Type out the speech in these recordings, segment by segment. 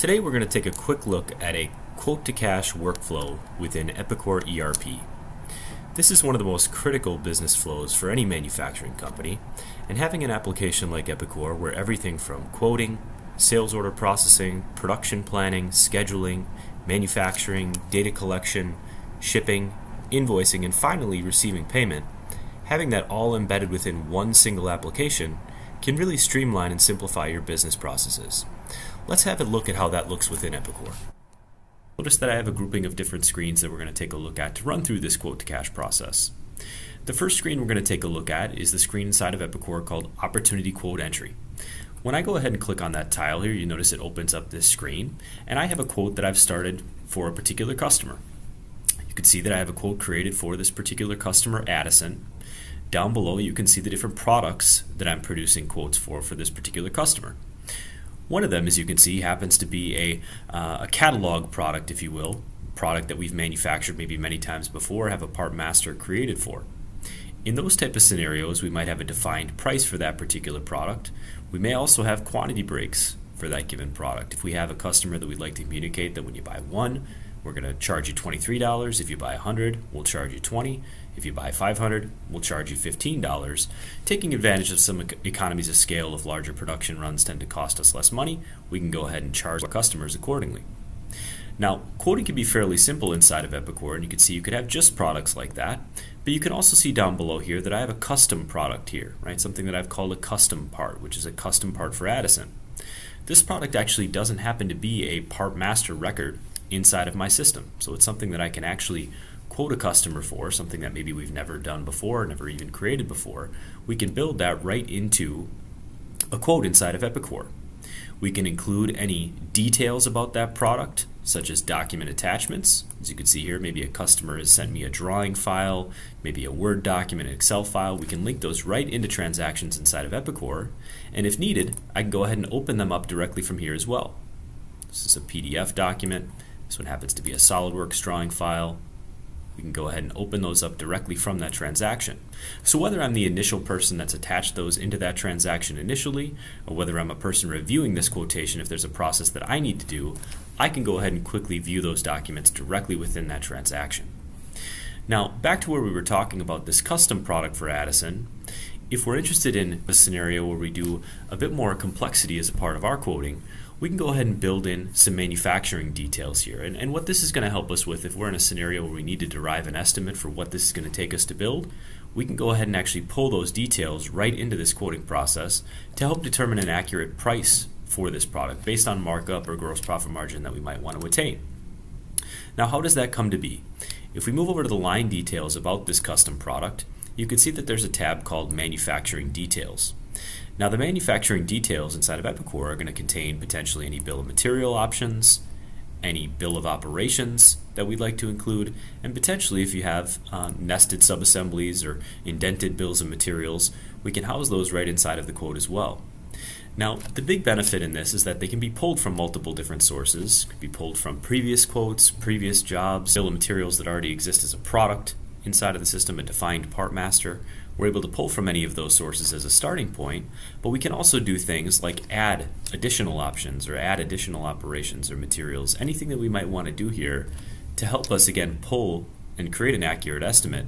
Today we're going to take a quick look at a quote to cash workflow within Epicor ERP. This is one of the most critical business flows for any manufacturing company, and having an application like Epicor where everything from quoting, sales order processing, production planning, scheduling, manufacturing, data collection, shipping, invoicing, and finally receiving payment, having that all embedded within one single application can really streamline and simplify your business processes. Let's have a look at how that looks within Epicor. Notice that I have a grouping of different screens that we're going to take a look at to run through this quote to cash process. The first screen we're going to take a look at is the screen inside of Epicor called Opportunity Quote Entry. When I go ahead and click on that tile here, you notice it opens up this screen, and I have a quote that I've started for a particular customer. You can see that I have a quote created for this particular customer, Addison. Down below, you can see the different products that I'm producing quotes for for this particular customer. One of them, as you can see, happens to be a, uh, a catalog product, if you will, product that we've manufactured maybe many times before, have a part master created for. In those type of scenarios, we might have a defined price for that particular product. We may also have quantity breaks for that given product. If we have a customer that we'd like to communicate that when you buy one, we're going to charge you $23. If you buy 100, we'll charge you 20. If you buy 500, we'll charge you $15. Taking advantage of some economies of scale if larger production runs tend to cost us less money, we can go ahead and charge our customers accordingly. Now, quoting can be fairly simple inside of Epicor, and you can see you could have just products like that, but you can also see down below here that I have a custom product here, right? Something that I've called a custom part, which is a custom part for Addison. This product actually doesn't happen to be a part master record inside of my system. So it's something that I can actually quote a customer for, something that maybe we've never done before, never even created before. We can build that right into a quote inside of Epicor. We can include any details about that product, such as document attachments. As you can see here, maybe a customer has sent me a drawing file, maybe a Word document, an Excel file. We can link those right into transactions inside of Epicor. And if needed, I can go ahead and open them up directly from here as well. This is a PDF document. This one happens to be a SolidWorks drawing file. We can go ahead and open those up directly from that transaction. So whether I'm the initial person that's attached those into that transaction initially, or whether I'm a person reviewing this quotation if there's a process that I need to do, I can go ahead and quickly view those documents directly within that transaction. Now, back to where we were talking about this custom product for Addison. If we're interested in a scenario where we do a bit more complexity as a part of our quoting, we can go ahead and build in some manufacturing details here. And, and what this is going to help us with, if we're in a scenario where we need to derive an estimate for what this is going to take us to build, we can go ahead and actually pull those details right into this quoting process to help determine an accurate price for this product based on markup or gross profit margin that we might want to attain. Now, how does that come to be? If we move over to the line details about this custom product, you can see that there's a tab called Manufacturing Details. Now, the manufacturing details inside of Epicor are going to contain potentially any bill of material options, any bill of operations that we'd like to include, and potentially if you have um, nested subassemblies or indented bills of materials, we can house those right inside of the quote as well. Now, the big benefit in this is that they can be pulled from multiple different sources. Could be pulled from previous quotes, previous jobs, bill of materials that already exist as a product inside of the system, a defined part master, we're able to pull from any of those sources as a starting point, but we can also do things like add additional options or add additional operations or materials, anything that we might want to do here to help us again pull and create an accurate estimate.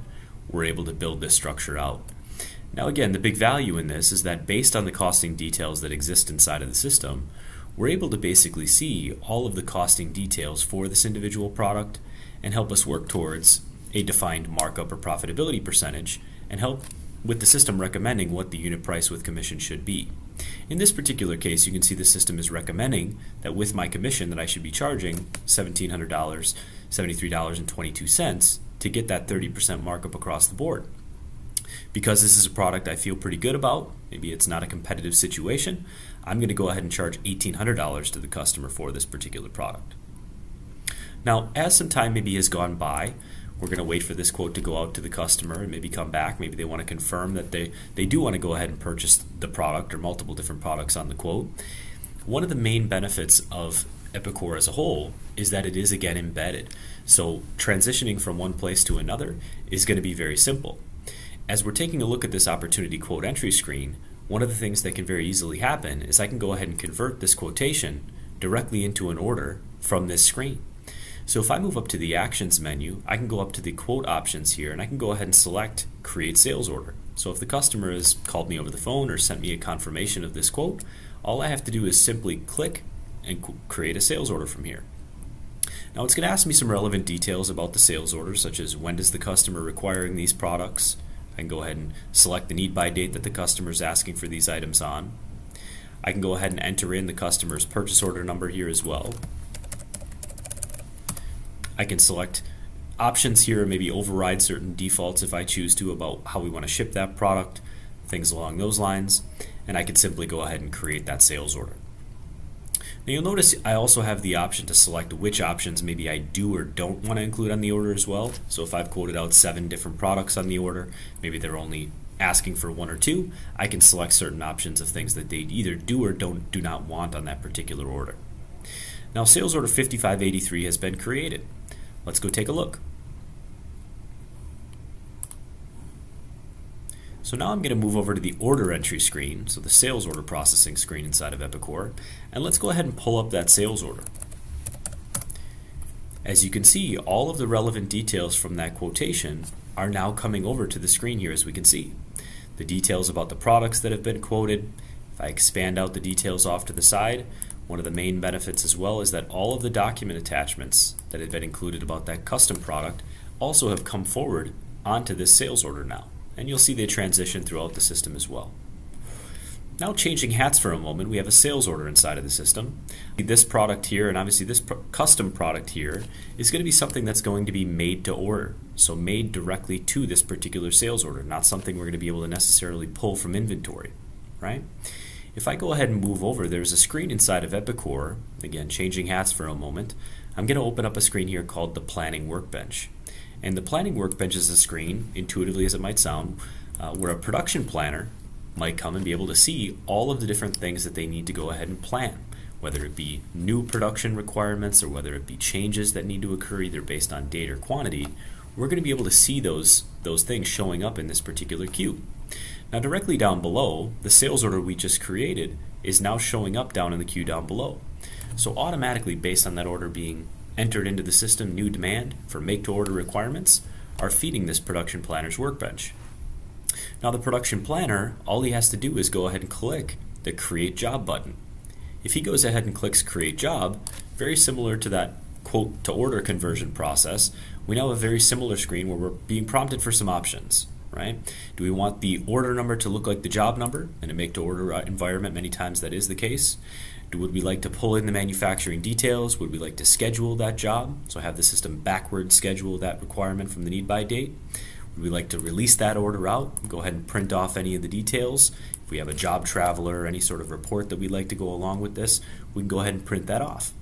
We're able to build this structure out. Now, again, the big value in this is that based on the costing details that exist inside of the system, we're able to basically see all of the costing details for this individual product and help us work towards a defined markup or profitability percentage and help with the system recommending what the unit price with commission should be. In this particular case, you can see the system is recommending that with my commission that I should be charging $1,700, $73.22 to get that 30% markup across the board. Because this is a product I feel pretty good about, maybe it's not a competitive situation, I'm going to go ahead and charge $1,800 to the customer for this particular product. Now, as some time maybe has gone by, we're going to wait for this quote to go out to the customer and maybe come back. Maybe they want to confirm that they, they do want to go ahead and purchase the product or multiple different products on the quote. One of the main benefits of Epicor as a whole is that it is again embedded. So transitioning from one place to another is going to be very simple. As we're taking a look at this opportunity quote entry screen, one of the things that can very easily happen is I can go ahead and convert this quotation directly into an order from this screen. So if I move up to the Actions menu, I can go up to the Quote options here and I can go ahead and select Create Sales Order. So if the customer has called me over the phone or sent me a confirmation of this quote, all I have to do is simply click and create a sales order from here. Now it's going to ask me some relevant details about the sales order, such as when does the customer requiring these products. I can go ahead and select the need by date that the customer is asking for these items on. I can go ahead and enter in the customer's purchase order number here as well. I can select options here, maybe override certain defaults if I choose to about how we want to ship that product, things along those lines, and I can simply go ahead and create that sales order. Now you'll notice I also have the option to select which options maybe I do or don't want to include on the order as well. So if I've quoted out seven different products on the order, maybe they're only asking for one or two, I can select certain options of things that they either do or don't do not want on that particular order. Now sales order 5583 has been created. Let's go take a look. So now I'm going to move over to the order entry screen, so the sales order processing screen inside of Epicor, and let's go ahead and pull up that sales order. As you can see, all of the relevant details from that quotation are now coming over to the screen here as we can see. The details about the products that have been quoted, if I expand out the details off to the side, one of the main benefits as well is that all of the document attachments that have been included about that custom product also have come forward onto this sales order now. And you'll see they transition throughout the system as well. Now changing hats for a moment, we have a sales order inside of the system. This product here, and obviously this custom product here, is going to be something that's going to be made to order. So made directly to this particular sales order, not something we're going to be able to necessarily pull from inventory, right? If I go ahead and move over, there's a screen inside of Epicor, again, changing hats for a moment. I'm going to open up a screen here called the Planning Workbench. And the Planning Workbench is a screen, intuitively as it might sound, uh, where a production planner might come and be able to see all of the different things that they need to go ahead and plan, whether it be new production requirements or whether it be changes that need to occur either based on date or quantity. We're going to be able to see those, those things showing up in this particular queue. Now directly down below, the sales order we just created is now showing up down in the queue down below. So automatically, based on that order being entered into the system new demand for make to order requirements, are feeding this production planner's workbench. Now the production planner, all he has to do is go ahead and click the create job button. If he goes ahead and clicks create job, very similar to that quote to order conversion process, we now have a very similar screen where we're being prompted for some options right? Do we want the order number to look like the job number? In a make to order uh, environment, many times that is the case. Do, would we like to pull in the manufacturing details? Would we like to schedule that job? So have the system backward schedule that requirement from the need by date. Would we like to release that order out? Go ahead and print off any of the details. If we have a job traveler or any sort of report that we'd like to go along with this, we can go ahead and print that off.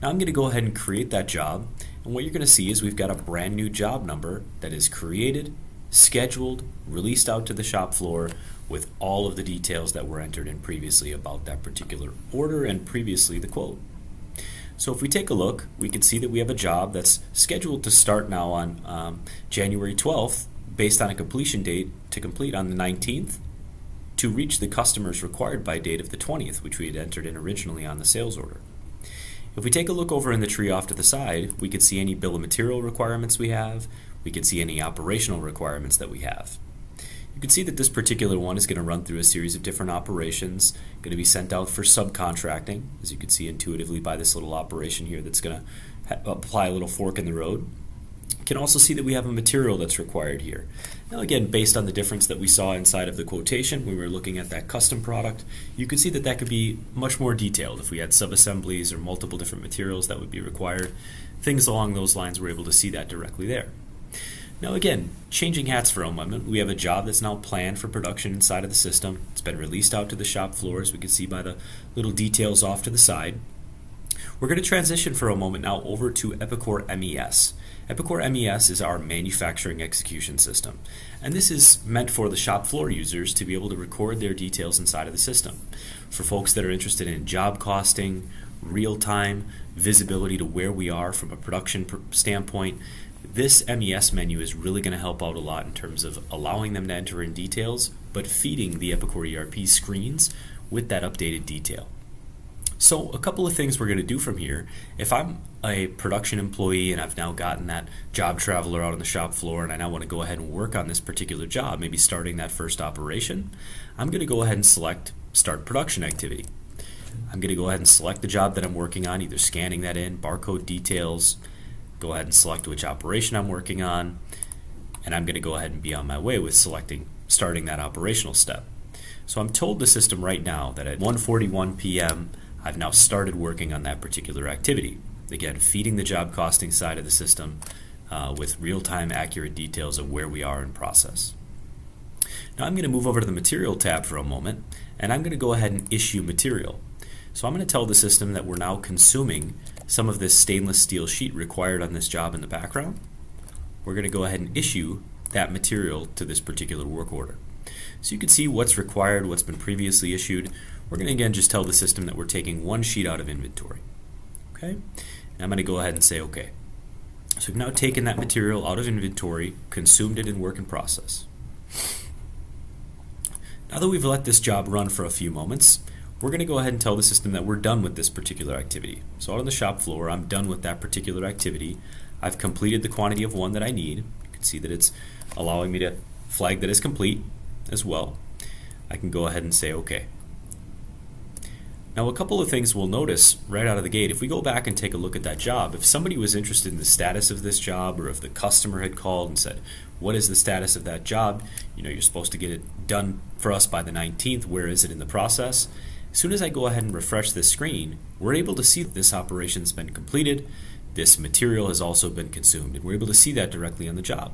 Now I'm going to go ahead and create that job. And what you're going to see is we've got a brand new job number that is created scheduled, released out to the shop floor with all of the details that were entered in previously about that particular order and previously the quote. So if we take a look, we can see that we have a job that's scheduled to start now on um, January 12th based on a completion date to complete on the 19th to reach the customer's required by date of the 20th, which we had entered in originally on the sales order. If we take a look over in the tree off to the side, we can see any bill of material requirements we have, we can see any operational requirements that we have. You can see that this particular one is going to run through a series of different operations, going to be sent out for subcontracting, as you can see intuitively by this little operation here that's going to apply a little fork in the road. You can also see that we have a material that's required here. Now again, based on the difference that we saw inside of the quotation when we were looking at that custom product, you can see that that could be much more detailed. If we had sub-assemblies or multiple different materials that would be required, things along those lines, we're able to see that directly there. Now, again, changing hats for a moment, we have a job that's now planned for production inside of the system. It's been released out to the shop floor, as we can see by the little details off to the side. We're going to transition for a moment now over to Epicor MES. Epicor MES is our manufacturing execution system, and this is meant for the shop floor users to be able to record their details inside of the system. For folks that are interested in job costing, real time, visibility to where we are from a production standpoint, this MES menu is really going to help out a lot in terms of allowing them to enter in details, but feeding the Epicor ERP screens with that updated detail. So, a couple of things we're going to do from here. If I'm a production employee and I've now gotten that job traveler out on the shop floor and I now want to go ahead and work on this particular job, maybe starting that first operation, I'm going to go ahead and select Start Production Activity. I'm going to go ahead and select the job that I'm working on, either scanning that in, barcode details, go ahead and select which operation I'm working on, and I'm going to go ahead and be on my way with selecting starting that operational step. So I'm told the system right now that at 1:41 p.m. I've now started working on that particular activity. Again, feeding the job costing side of the system uh, with real-time accurate details of where we are in process. Now I'm going to move over to the Material tab for a moment, and I'm going to go ahead and issue material. So I'm going to tell the system that we're now consuming some of this stainless steel sheet required on this job in the background. We're going to go ahead and issue that material to this particular work order. So you can see what's required, what's been previously issued. We're going to again just tell the system that we're taking one sheet out of inventory. Okay, and I'm going to go ahead and say OK. So we've now taken that material out of inventory, consumed it in work in process. Now that we've let this job run for a few moments, we're going to go ahead and tell the system that we're done with this particular activity. So out on the shop floor, I'm done with that particular activity. I've completed the quantity of one that I need. You can see that it's allowing me to flag that as complete as well. I can go ahead and say OK. Now, a couple of things we'll notice right out of the gate. If we go back and take a look at that job, if somebody was interested in the status of this job, or if the customer had called and said, What is the status of that job? You know, you're supposed to get it done for us by the 19th. Where is it in the process? As soon as I go ahead and refresh this screen, we're able to see that this operation's been completed. This material has also been consumed, and we're able to see that directly on the job.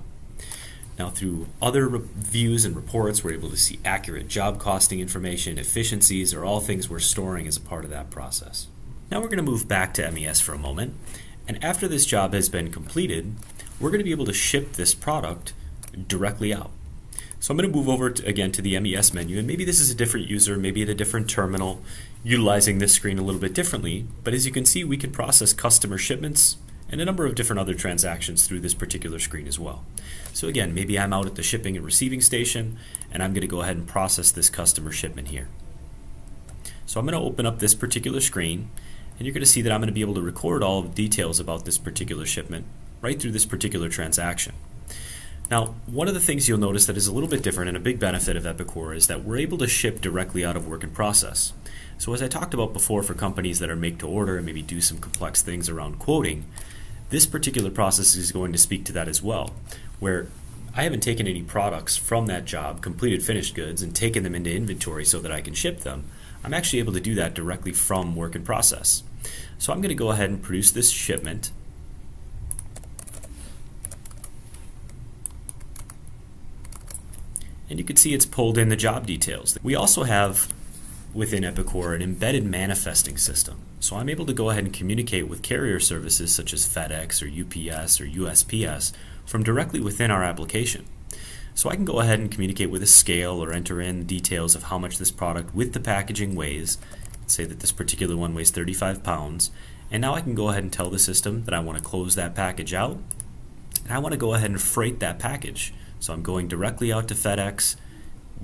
Now, through other views and reports, we're able to see accurate job costing information, efficiencies, are all things we're storing as a part of that process. Now, we're going to move back to MES for a moment. And after this job has been completed, we're going to be able to ship this product directly out. So I'm going to move over to, again to the MES menu, and maybe this is a different user, maybe at a different terminal, utilizing this screen a little bit differently. But as you can see, we can process customer shipments and a number of different other transactions through this particular screen as well. So again, maybe I'm out at the shipping and receiving station and I'm going to go ahead and process this customer shipment here. So I'm going to open up this particular screen and you're going to see that I'm going to be able to record all the details about this particular shipment right through this particular transaction. Now, one of the things you'll notice that is a little bit different and a big benefit of Epicor is that we're able to ship directly out of work in process. So as I talked about before for companies that are make to order and maybe do some complex things around quoting, this particular process is going to speak to that as well, where I haven't taken any products from that job, completed finished goods, and taken them into inventory so that I can ship them. I'm actually able to do that directly from work in process. So I'm going to go ahead and produce this shipment. And you can see it's pulled in the job details. We also have within Epicor an embedded manifesting system. So I'm able to go ahead and communicate with carrier services such as FedEx or UPS or USPS from directly within our application. So I can go ahead and communicate with a scale or enter in details of how much this product with the packaging weighs. Say that this particular one weighs 35 pounds. And now I can go ahead and tell the system that I want to close that package out. And I want to go ahead and freight that package. So I'm going directly out to FedEx,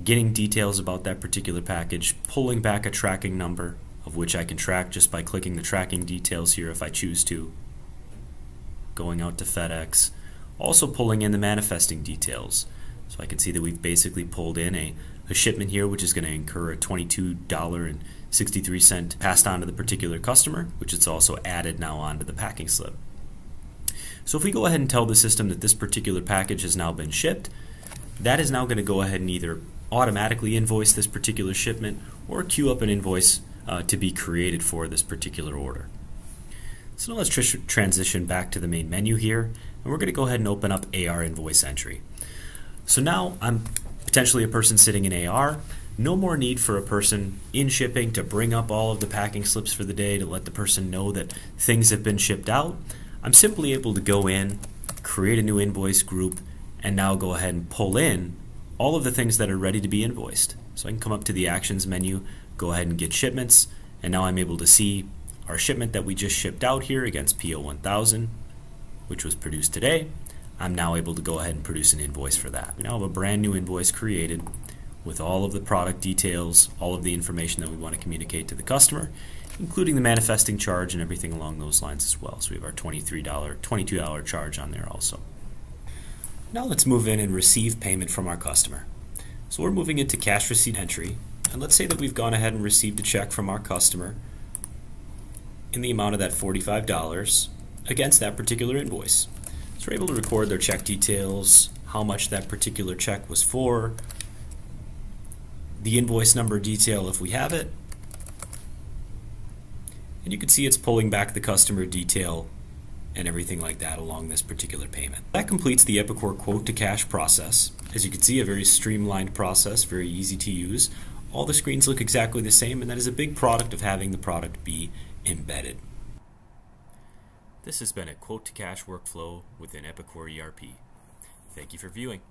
getting details about that particular package, pulling back a tracking number, of which I can track just by clicking the tracking details here if I choose to. Going out to FedEx. Also pulling in the manifesting details. So I can see that we've basically pulled in a, a shipment here which is going to incur a $22.63 passed on to the particular customer, which it's also added now onto the packing slip. So if we go ahead and tell the system that this particular package has now been shipped, that is now going to go ahead and either automatically invoice this particular shipment or queue up an invoice uh, to be created for this particular order. So now let's tr transition back to the main menu here, and we're going to go ahead and open up AR invoice entry. So now I'm potentially a person sitting in AR. No more need for a person in shipping to bring up all of the packing slips for the day to let the person know that things have been shipped out. I'm simply able to go in, create a new invoice group, and now go ahead and pull in all of the things that are ready to be invoiced. So I can come up to the actions menu, go ahead and get shipments, and now I'm able to see our shipment that we just shipped out here against PO 1000, which was produced today. I'm now able to go ahead and produce an invoice for that. We now have a brand new invoice created with all of the product details, all of the information that we want to communicate to the customer, including the manifesting charge and everything along those lines as well. So we have our $23, $22 charge on there also. Now let's move in and receive payment from our customer. So we're moving into cash receipt entry, and let's say that we've gone ahead and received a check from our customer in the amount of that $45 against that particular invoice. So we're able to record their check details, how much that particular check was for, the invoice number detail if we have it, and you can see it's pulling back the customer detail and everything like that along this particular payment. That completes the Epicor quote to cash process. As you can see, a very streamlined process, very easy to use. All the screens look exactly the same, and that is a big product of having the product be embedded. This has been a quote to cash workflow within Epicor ERP. Thank you for viewing.